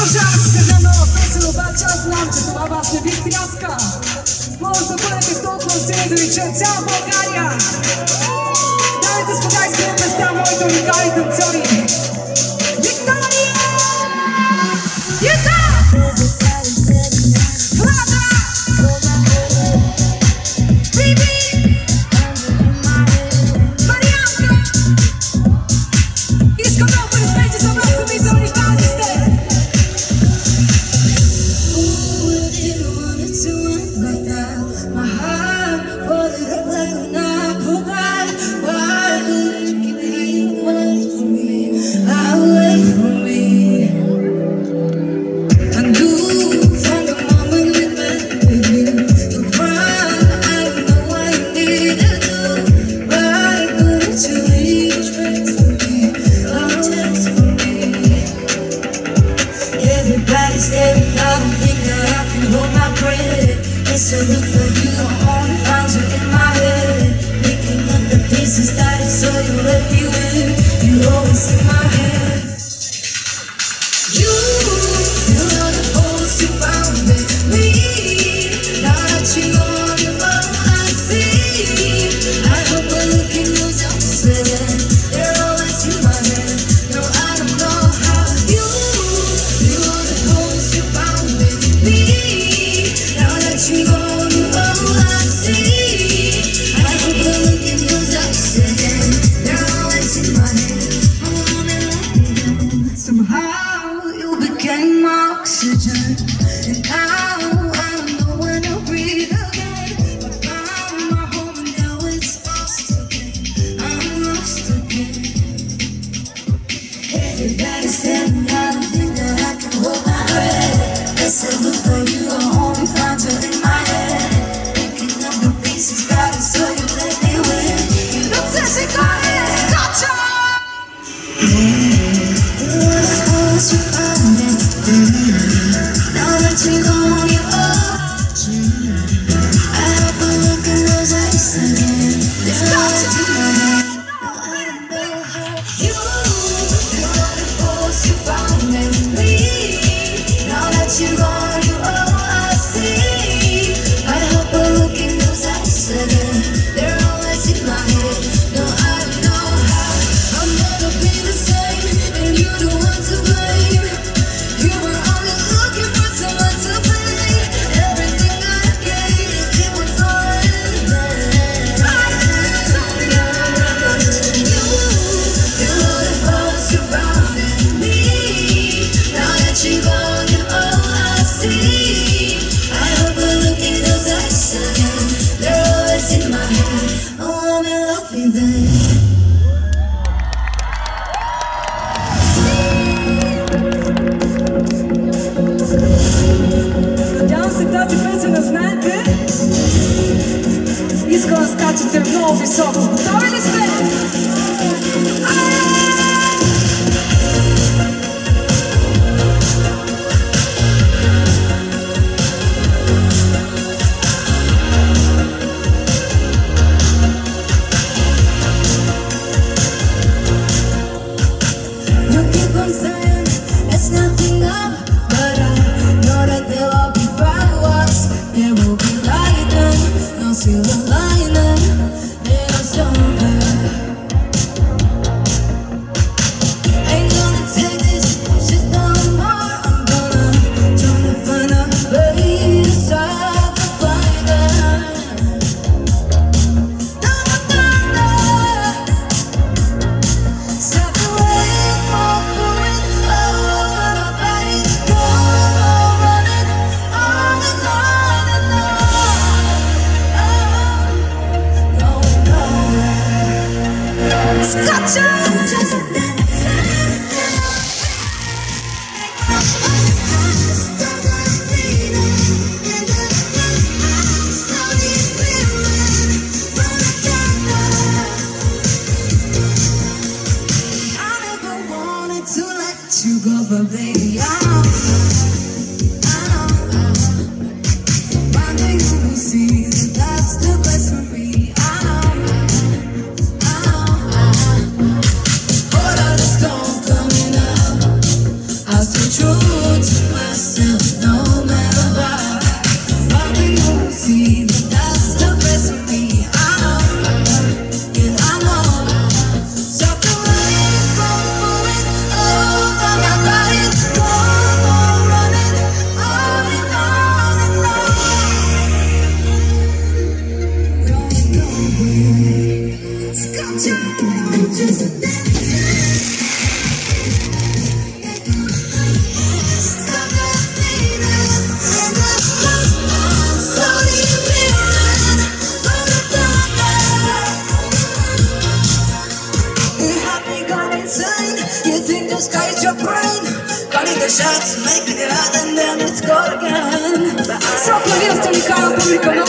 Държах скъдено песен, обаче аз знам, че това вас не ви стряска. Може да бъдете толкова силни да рече цяла България. feel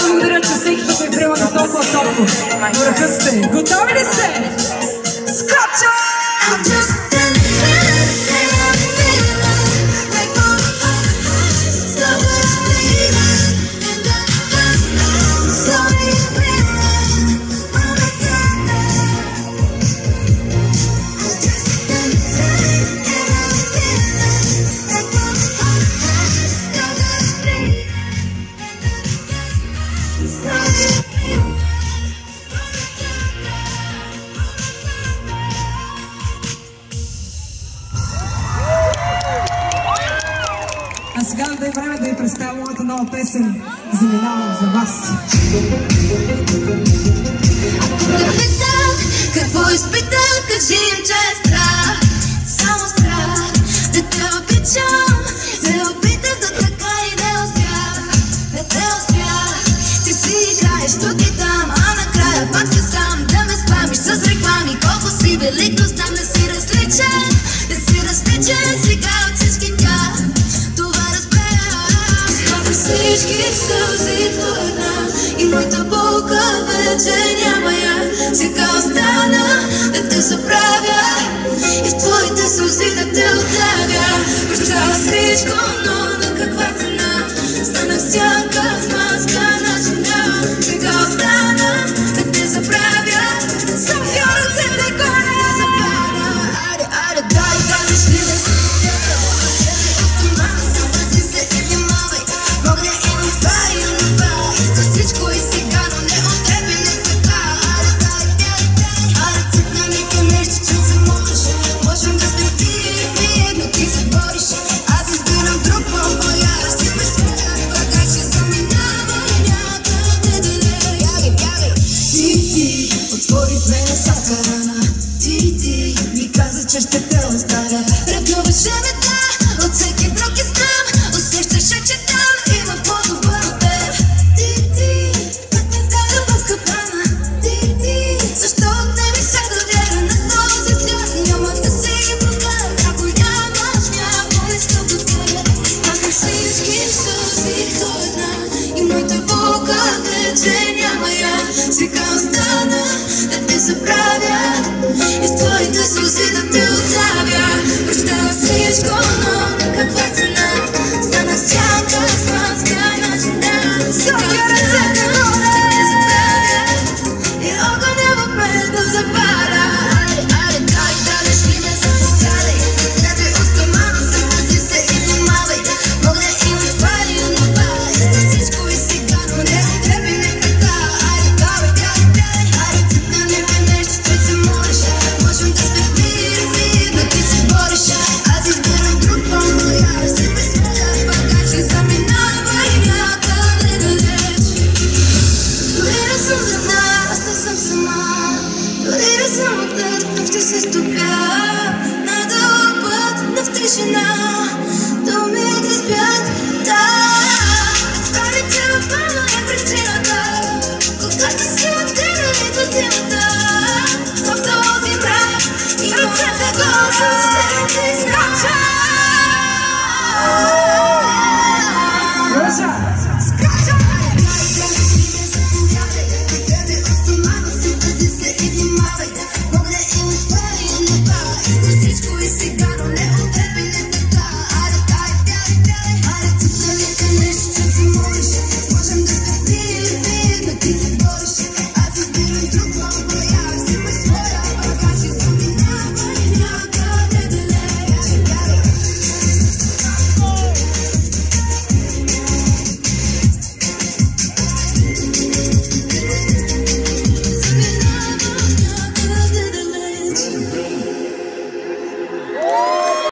Благодаря, че всеки път ме приема на толкова топко. Върха сте. Готови ли сте? нова песен заминава за вас. Какво е изпита, е кажи им, че всички сълзи една И моята болка вече няма я. Сега остана да те съправя И в твоите сълзи да те отдавя Прощава всичко, но на каква цена? Станах сянка с маска на жена. Сега остана